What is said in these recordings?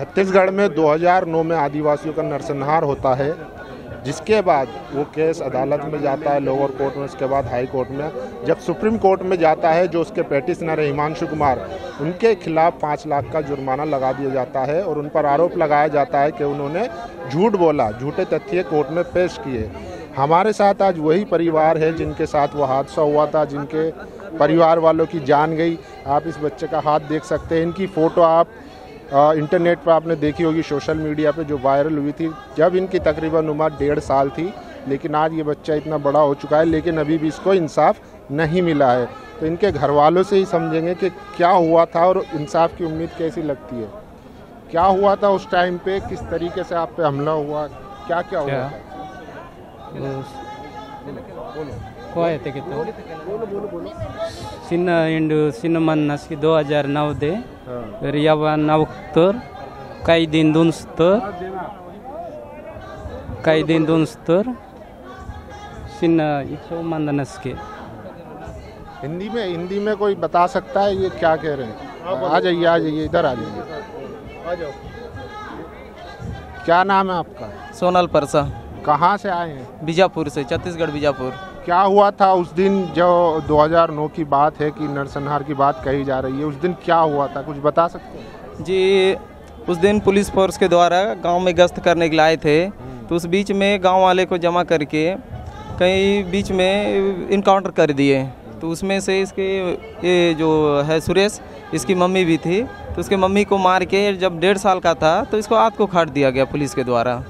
छत्तीसगढ़ में 2009 में आदिवासियों का नरसंहार होता है, जिसके बाद वो केस अदालत में जाता है, लोअर कोर्ट में, उसके बाद हाई कोर्ट में। जब सुप्रीम कोर्ट में जाता है, जो उसके पेटिशनर है, हिमांशु कुमार, उनके खिलाफ पाँच लाख का जुर्माना लगा दिया जाता है और उन पर आरोप लगाया जाता है कि उन्होंने झूठ बोला, झूठे तथ्य कोर्ट में पेश किए। हमारे साथ आज वही परिवार है, जिनके साथ वो हादसा हुआ था, जिनके परिवार वालों की जान गई। आप इस बच्चे का हाथ देख सकते हैं, इनकी फ़ोटो आप आ, इंटरनेट पर आपने देखी होगी सोशल मीडिया पे जो वायरल हुई थी जब इनकी तकरीबन उम्र डेढ़ साल थी लेकिन आज ये बच्चा इतना बड़ा हो चुका है लेकिन अभी भी इसको इंसाफ नहीं मिला है। तो इनके घर वालों से ही समझेंगे कि क्या हुआ था और इंसाफ की उम्मीद कैसी लगती है। क्या हुआ था उस टाइम पे किस तरीके से आप पे हमला हुआ क्या? क्या हुआ खोए थे दो हज़ार नौ दे रियावा कई दिन कई दिन इच्छो हिंदी में हिंदी में कोई बता सकता है ये क्या कह रहे हैं? आ जाइए आ जाइए इधर आ जाइए। क्या नाम है आपका? सोनल परसा। कहाँ से आए हैं? बीजापुर से छत्तीसगढ़ बीजापुर। क्या हुआ था उस दिन जो 2009 की बात है कि नरसंहार की बात कही जा रही है? उस दिन क्या हुआ था? कुछ बता सकते हैं? जी उस दिन पुलिस फोर्स के द्वारा गाँव में गश्त करने के लाए थे। तो उस बीच में गाँव वाले को जमा करके कहीं बीच में इनकाउंटर कर दिए। तो उसमें से इसके ये जो है सुरेश इसकी मम्मी भी थी। तो उसके मम्मी को मार के जब डेढ़ साल का था तो इसको हाथ को खाट दिया गया पुलिस के द्वारा।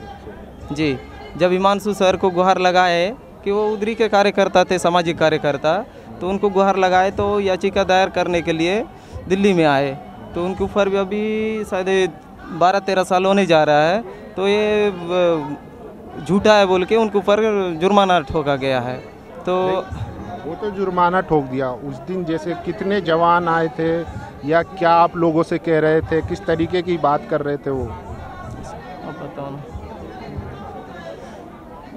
जी जब हिमांशु सर को गुहार लगाए कि वो उधरी के कार्यकर्ता थे सामाजिक कार्यकर्ता तो उनको गुहार लगाए तो याचिका दायर करने के लिए दिल्ली में आए। तो उनके ऊपर भी अभी शायद बारह तेरह साल होने जा रहा है तो ये झूठा है बोल के उनके ऊपर जुर्माना ठोका गया है। तो वो तो जुर्माना ठोक दिया। उस दिन जैसे कितने जवान आए थे या क्या आप लोगों से कह रहे थे किस तरीके की बात कर रहे थे वो? बताओ ना।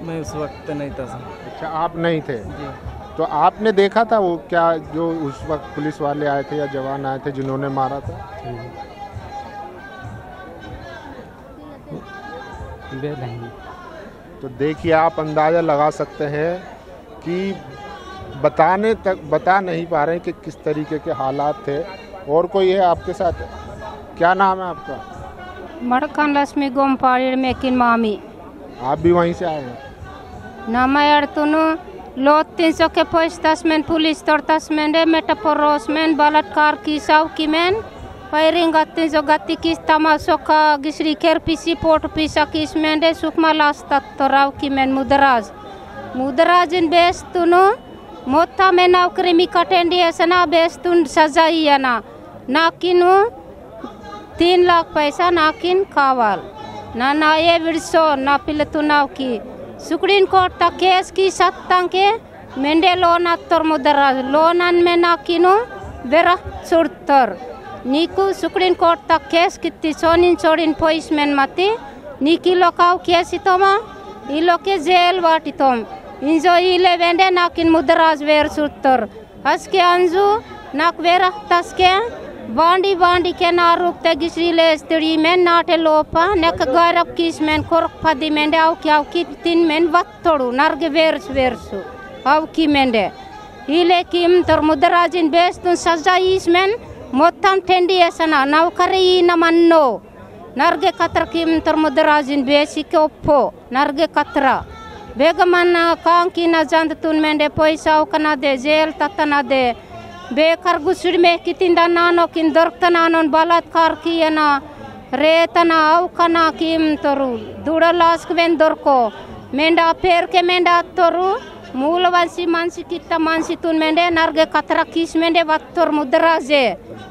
मैं उस वक्त नहीं था सर। अच्छा आप नहीं थे? जी। तो आपने देखा था वो क्या जो उस वक्त पुलिस वाले आए थे या जवान आए थे जिन्होंने मारा था? तो देखिए आप अंदाज़ा लगा सकते हैं कि बताने तक बता नहीं पा रहे कि किस तरीके के हालात थे। और कोई है आपके साथ? है? क्या नाम है आपका? मड़कन लक्ष्मी गोमपाड़ी में किन मामी। आप भी वहीं से आए हैं? Namaya tunu lotin soke pois tasmen pulis tor tasmen de metaporosmen balatkar kisau kimen firing आते जो गति किस तमाशो का गिसरी खेर पीसी, पोट पीसा किस मेंडे सुखमा लास तत्तराव तो की मैन मुदराज। मुदराज इन बेस तुनु मोता में नौकरी मी कटेंडी, ऐसा बेस तुन सजाई या ना। ना किनु तीन लाख पैसा ना किन कावाल ना ना ये विरसो, ना पिलतु नाव की। सुप्रीम कोर्ट तक केस की सत तंके मेंडे लोन अत्तर मुदर लोन अन में ना किनो बेर सुरतर। नीकू सुप्रीम कोर्ट तक केस कितनी सोनिन सोड़िन पोइस में मती। निकी लोकाओ केस ही इतोमा ई लोके जेल वाटी तोम। इंजो इले वेंडे ना किन मुदराज वेर सुरतर। हस के अंजू, नाक वेर तस्के Vandi vandi ken aruk te gisri le men naate lopa nek garap kis men kork padi men de auki auki tin men vat toru narge vers versu auki men de. Ile kim tor mudrajin bestun sazja is men motam tendi esana nau kare i. Narge katra kim tor mudrajin besi ke oppo narge katra. Begaman kanki na jantun men de poisa aukana de jail tatana de. bekar gusudme kitinda nano kin dorkta nanon balatkar kiyana रेतना अवखना किम तोरु। दूड़ लास्क बेन दोरको मेंडा पेर के मेंडा तोरु। मूल वंशी मानसी किट्टा मानसी तुन मेंडे नरगे कतरा किस मेंडे वत्तर मुद्रा जे।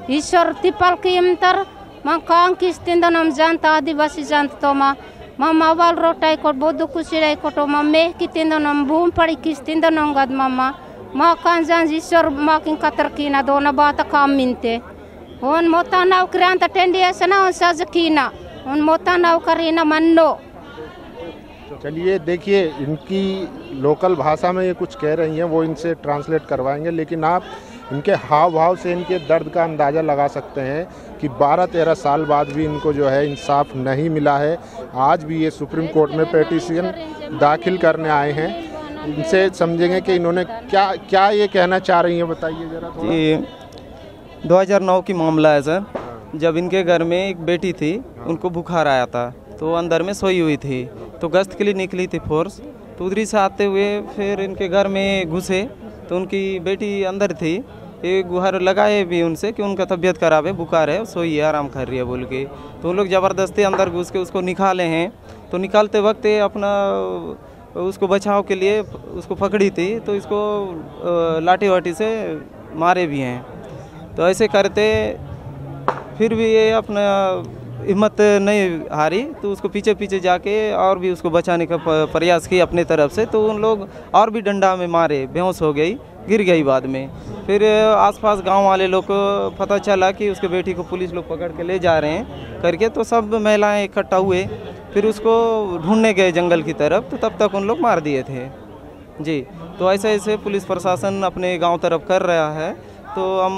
ईश्वर तिपल किम तर, माँ कांग किस तिंदा नम जानता, आदिवासी जानत तो माँ। माँ मावल रोटाई कोट बोधु कुशिराई कोटो, माँ मेह की तिंदा नम, भूम पड़ी किस तिंदा नम गद मामा maakansan siis sormaakin katarkina doona baata kamminte. On mota nau krianta tendiesana on sa zakina On mota nau karina manno. चलिए, देखिए, इनकी लोकल भाषा में ये कुछ कह रही हैं, वो इनसे ट्रांसलेट करवाएँगे, लेकिन आप इनके हाव भाव से इनके दर्द का अंदाज़ा लगा सकते हैं कि 12-13 साल बाद भी इनको जो है इंसाफ नहीं मिला है आज भी ये सुप्रीम कोर्ट में पेटिशन दाखिल करने आए हैं इनसे समझेंगे कि इन्होंने क्या क्या ये कहना चाह रही हैं, बताइए ज़रा ये 2009 की मामला है, सर। जब इनके घर में एक बेटी थी, उनको बुखार आया था तो अंदर में सोई हुई थी तो गश्त के लिए निकली थी फोर्स। तो उधरी से आते हुए फिर इनके घर में घुसे तो उनकी बेटी अंदर थी। ये गुहार लगाए भी उनसे कि उनका तबीयत खराब है, बुखार है, सोई है, आराम कर रही है बोल के। तो उन लोग ज़बरदस्ती अंदर घुस के उसको निकाले हैं। तो निकालते वक्त अपना उसको बचाव के लिए उसको पकड़ी थी तो इसको लाठी वाठी से मारे भी हैं। तो ऐसे करते, फिर भी ये अपना हिम्मत नहीं हारी तो उसको पीछे पीछे जाके और भी उसको बचाने का प्रयास किया अपने तरफ़ से तो उन लोग और भी डंडा में मारे, बेहोश हो गई, गिर गई बाद में। फिर आसपास गाँव वाले लोग को पता चला कि उसके बेटी को पुलिस लोग पकड़ के ले जा रहे हैं करके तो सब महिलाएँ इकट्ठा हुए। फिर उसको ढूँढने गए जंगल की तरफ़ तो तब तक उन लोग मार दिए थे। जी तो ऐसे ऐसे पुलिस प्रशासन अपने गाँव तरफ़ कर रहा है। तो हम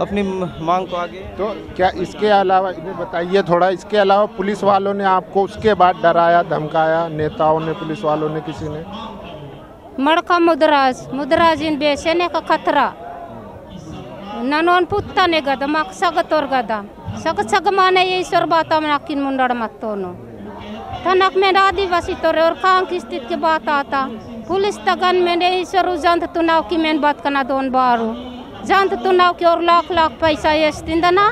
अपनी मांग को आगे तो क्या इसके अलावा इन्हें बताइए थोड़ा इसके अलावा पुलिस वालों ने आपको उसके बाद डराया धमकाया नेताओं ने पुलिस वालों ने किसी ने? मड़का मुद्राज मुद्राज इन बेचने का खतरा। ननोन पुत्ताने गदा माक सग तोर गदा। सकसगमाने ईश्वर बाता में आकिन मुंडड़ मत तोनो थनक में आदिवासी तोरे और खां की स्थिति के बात आता पुलिस तगन में ईश्वर जंत तुनाव की मेन बात करना दोन बारू जंत तुनाव की और लाख लाख पैसा ये स्तिंदना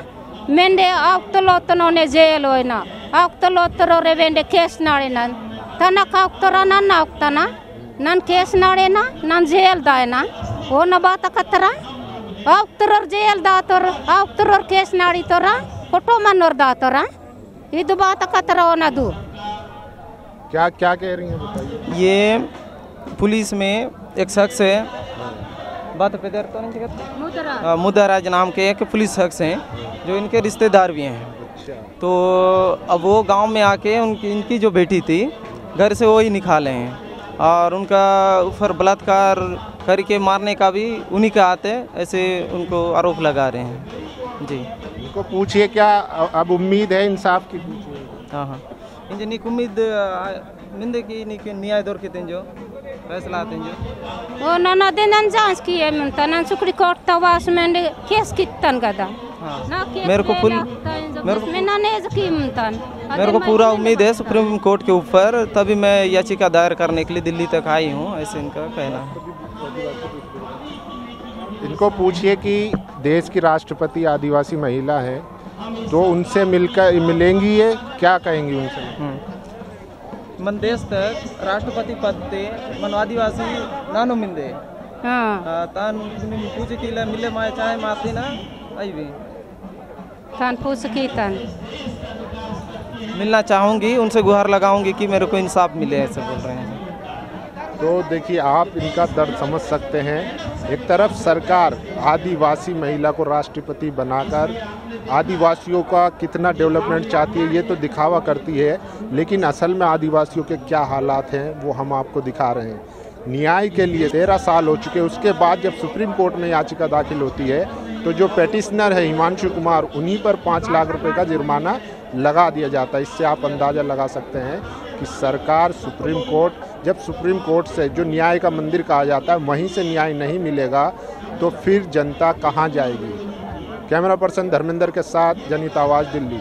मेंडे आप तो लोतनो ने जेल होना आप तो लोतरो रे वेंडे केस नाड़े ना थनक आप तो ना ना उक्तना नन केस नाड़े ना नन जेल दाए ना वो न बात कतरा ಆಕ್ತರವ್ರ ಜೇಲ್ ದಾತವ್ರ ಆಕ್ತರವ್ರ ಕೇಸ್ ನಾಡಿತವ್ರ ಕುಟುಂಬನವ್ರ ದಾತವ್ರ ಇದು ಬಾತ ಕತ್ತರ ಓನದು क्या क्या कह रही हैं बताइए ये पुलिस में एक शख्स है बात पे देर तो नहीं जगत अ, मुद्दाराज नाम के एक पुलिस शख्स हैं जो इनके रिश्तेदार भी हैं तो अब वो गांव में आके उनकी इनकी जो बेटी थी घर से वो ही निकाले हैं और उनका ऊपर बलात्कार करके मारने का भी उन्हीं का हाथ है ऐसे उनको आरोप लगा रहे हैं। जी। उनको पूछिए क्या अब उम्मीद है इंसाफ की हाँ हाँ। इन जी उम्मीद मिंदे की नीक न्याय दौर के जो फैसला आते जो। ओ नन दिन नन जाँच की है मन तन सुकड़ी कोर्ट तवा उसमें केस कितन गदा। हाँ। मेरे को फुल मेरे को मेरे को पूरा उम्मीद है सुप्रीम कोर्ट के ऊपर तभी मैं याचिका दायर करने के लिए दिल्ली तक आई हूँ ऐसे इनका कहना है। इनको पूछिए कि देश की राष्ट्रपति आदिवासी महिला है तो उनसे मिलकर मिलेंगी ये? क्या कहेंगी उनसे? हम्म। मन देश तक राष्ट्रपति पद ते मन आदिवासी नानो मिंदे। हाँ। तान पूछ की ला मिले माए चाहे माफ़ी ना आई भी तान पूछ की तान। मिलना चाहूँगी उनसे गुहार लगाऊँगी कि मेरे को इंसाफ मिले ऐसे बोल रहे हैं। तो देखिए, आप इनका दर्द समझ सकते हैं। एक तरफ़ सरकार आदिवासी महिला को राष्ट्रपति बनाकर आदिवासियों का कितना डेवलपमेंट चाहती है, ये तो दिखावा करती है, लेकिन असल में आदिवासियों के क्या हालात हैं, वो हम आपको दिखा रहे हैं। न्याय के लिए तेरह साल हो चुके उसके बाद जब सुप्रीम कोर्ट में याचिका दाखिल होती है तो जो पेटिशनर है हिमांशु कुमार, उन्हीं पर पाँच लाख रुपए का जुर्माना लगा दिया जाता है। इससे आप अंदाज़ा लगा सकते हैं कि सरकार सुप्रीम कोर्ट, जब सुप्रीम कोर्ट से जो न्याय का मंदिर कहा जाता है, वहीं से न्याय नहीं मिलेगा तो फिर जनता कहाँ जाएगी? कैमरा पर्सन धर्मेंद्र के साथ जनित आवाज़ दिल्ली।